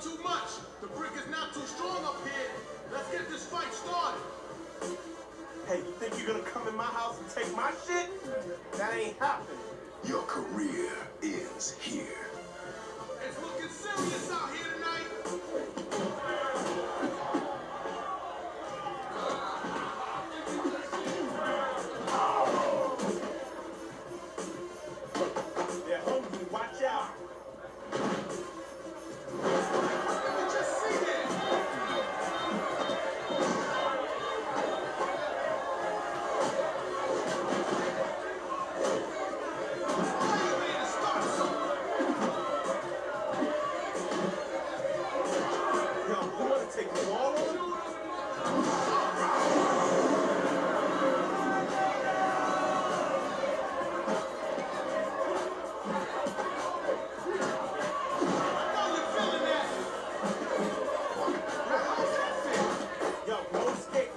doing too much. The brick is not too strong up here. Let's get this fight started. Hey, you think you're gonna come in my house and take my shit? That ain't happening. Your career ends here.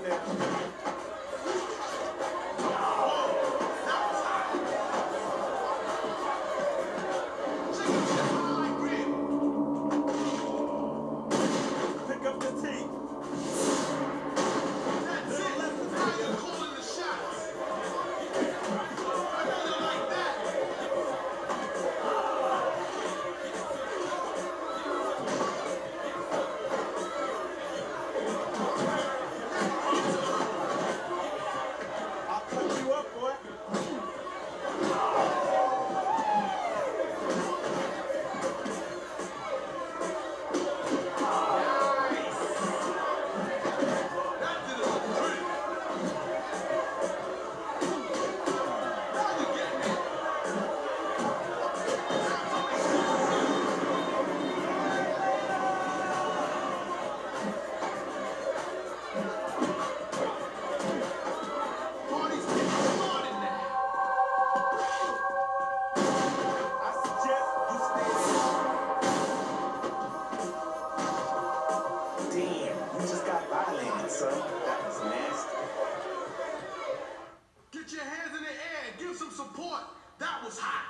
No! Not that. That was nasty. Get your hands in the air. Give some support. That was hot.